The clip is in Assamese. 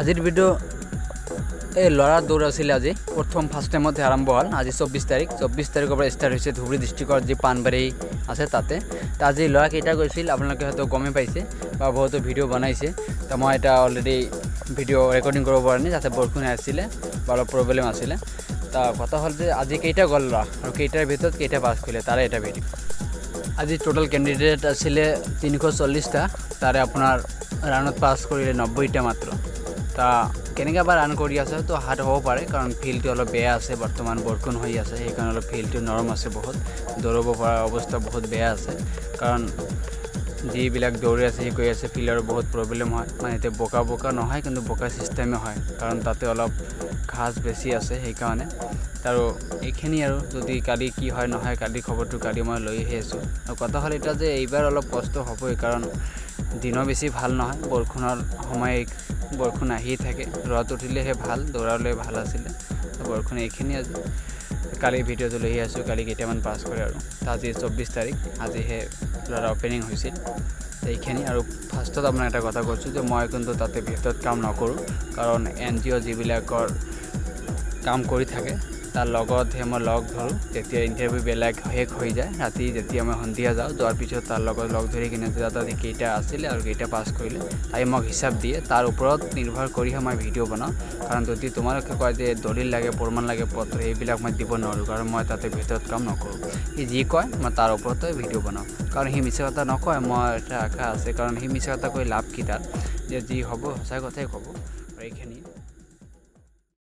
আজিৰ ভিডিঅ' এই ল'ৰাৰ দৌৰ আছিলে আজি। প্ৰথম ফাৰ্ষ্ট টাইমতে আৰম্ভ হ'ল। আজি চৌব্বিছ তাৰিখ। চৌব্বিছ তাৰিখৰ পৰা ষ্টাৰ্ট হৈছে ধুবুৰী ডিষ্ট্ৰিক্টৰ যি পাণবাৰী আছে তাতে। তো আজি ল'ৰা কেইটা গৈছিল আপোনালোকে হয়তো গমেই পাইছে বা বহুতো ভিডিঅ' বনাইছে। তো মই এটা অলৰেডি ভিডিঅ' ৰেকৰ্ডিং কৰিব পৰা নাই তাতে বৰষুণ আছিলে বা অলপ প্ৰব্লেম আছিলে। তো কথা হ'ল যে আজি কেইটা গ'ল ল'ৰা? আৰু কেইটাৰ ভিতৰত কেইটা পাছ কৰিলে? তাৰে এটা ভিডিঅ' আজি টোটেল কেণ্ডিডেট আছিলে তিনিশ চল্লিছটা তাৰে আপোনাৰ ৰাণত পাছ কৰিলে নব্বৈটা মাত্ৰ। তা কেনেকৈ বা ৰান কৰি আছে তো হাত হ'ব পাৰে কাৰণ ফিল্ডটো অলপ বেয়া আছে বৰ্তমান বৰষুণ হৈ আছে সেইকাৰণে অলপ ফিল্ডটো নৰম আছে বহুত। দৌৰিব পৰা অৱস্থা বহুত বেয়া আছে। কাৰণ যিবিলাক দৌৰি আছে সি কৈ আছে ফিল্ডৰ বহুত প্ৰব্লেম হয়। মানে এতিয়া বোকা বোকা নহয় কিন্তু বোকা ছিষ্টেমে হয়। কাৰণ তাতে অলপ ঘাঁচ বেছি আছে সেইকাৰণে। আৰু এইখিনি আৰু যদি কালি কি হয় নহয় কালি খবৰটো কালি মই লৈ আহি আছোঁ। আৰু কথা হ'ল এতিয়া যে এইবাৰ অলপ কষ্ট হ'বই কাৰণ দিনো বেছি ভাল নহয়। বৰষুণৰ সময় বৰষুণ আহিয়ে থাকে। ৰ'দ উঠিলেহে ভাল দৌৰালৈ ভাল আছিলে। বৰষুণ এইখিনি আজি। কালি ভিডিঅ'টো লৈ আছোঁ কালি কেইটামান পাছ কৰে আৰু। আজি চৌব্বিছ তাৰিখ আজিহে ল'ৰা অপেনিং হৈছিল। এইখিনি আৰু ফাৰ্ষ্টত আপোনাক এটা কথা কৈছোঁ যে মই কিন্তু তাতে ভিতৰত কাম নকৰোঁ কাৰণ এন জি অ' যিবিলাকৰ কাম কৰি থাকে তাৰ লগতহে মই লগ ধৰোঁ। তেতিয়া ইণ্টাৰভিউ বেলেগ শেষ হৈ যায়। ৰাতি যেতিয়া মই সন্ধিয়া যাওঁ যোৱাৰ পিছত তাৰ লগত লগ ধৰি কিনে তাত কেইটা আছিলে আৰু কেইটা পাছ কৰিলে তাই মোক হিচাপ দিয়ে। তাৰ ওপৰত নিৰ্ভৰ কৰিহে মই ভিডিঅ' বনাওঁ। কাৰণ যদি তোমালোকে কয় যে দলিল লাগে প্ৰমাণ লাগে পত্ৰ এইবিলাক মই দিব নোৱাৰোঁ। কাৰণ মই তাতে ভিতৰত কাম নকৰোঁ। সি যি কয় মই তাৰ ওপৰতে ভিডিঅ' বনাওঁ। কাৰণ সি মিছা কথা নকয় মই এটা আশা আছে। কাৰণ সি মিছা কথা কৈ লাভ কি তাত যে যি হ'ব সঁচা কথাই ক'ব।